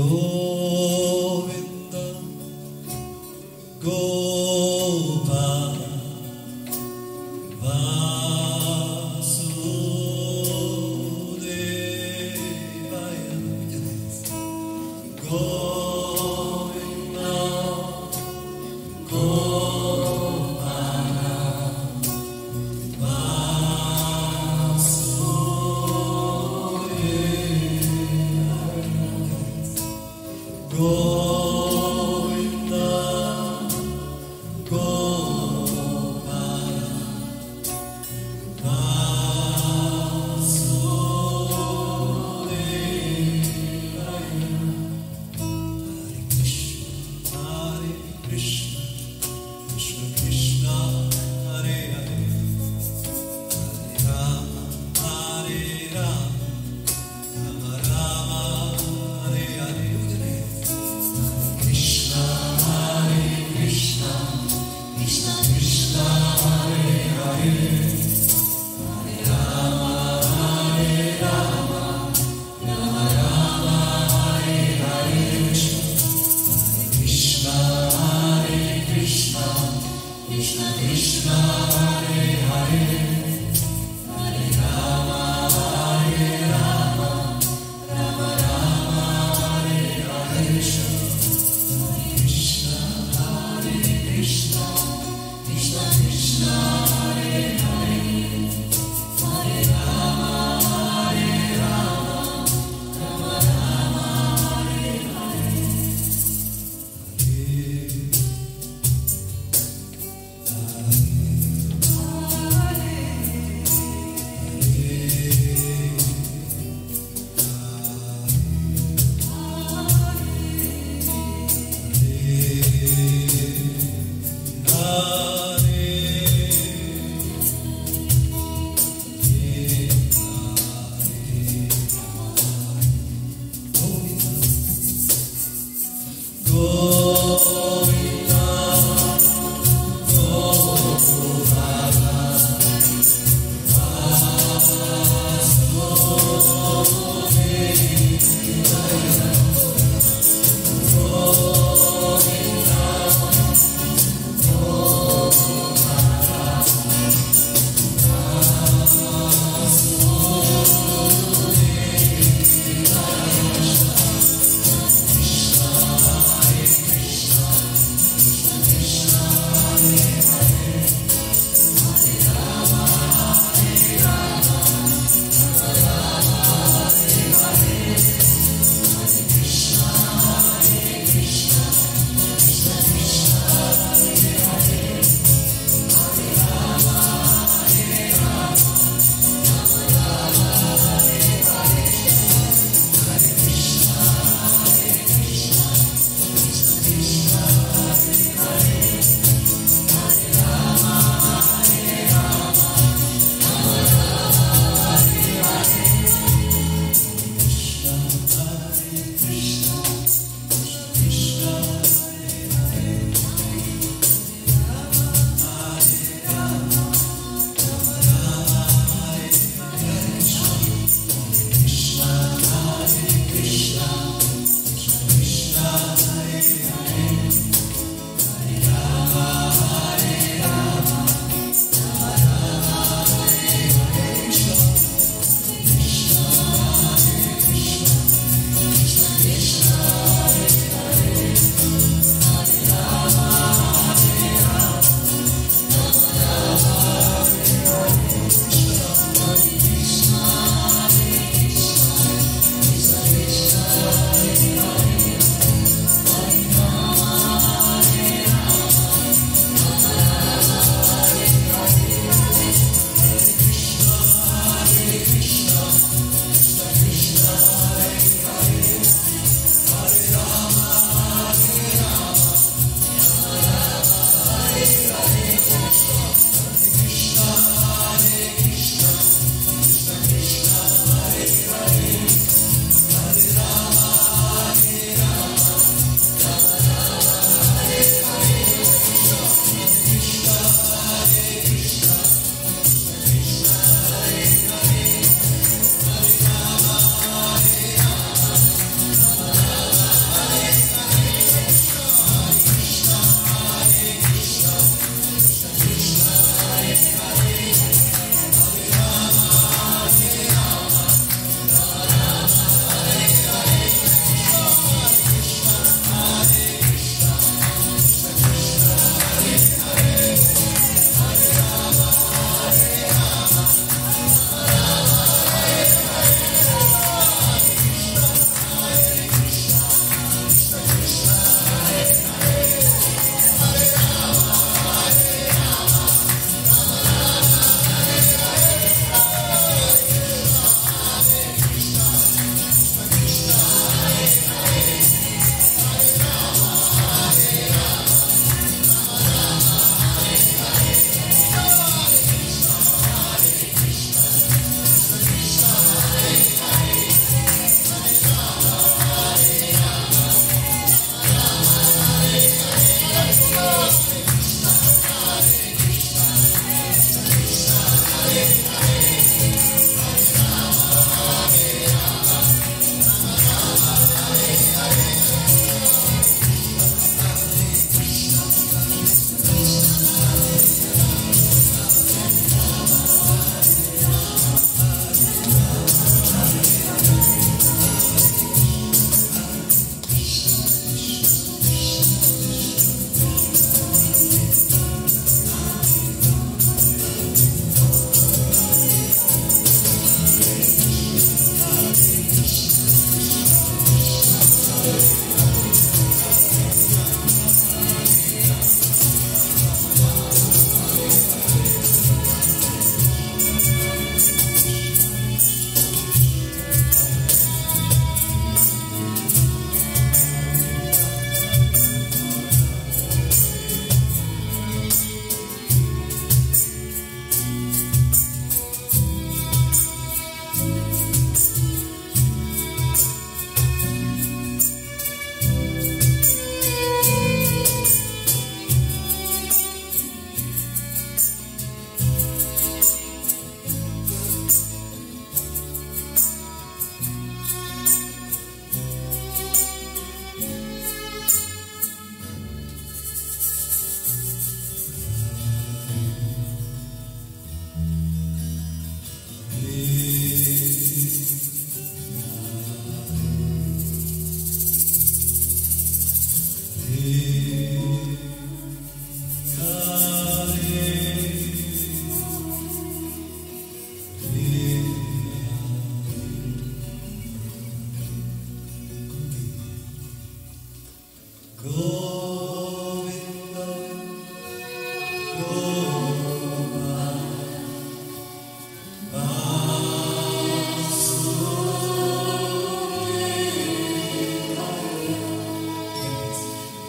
Govinda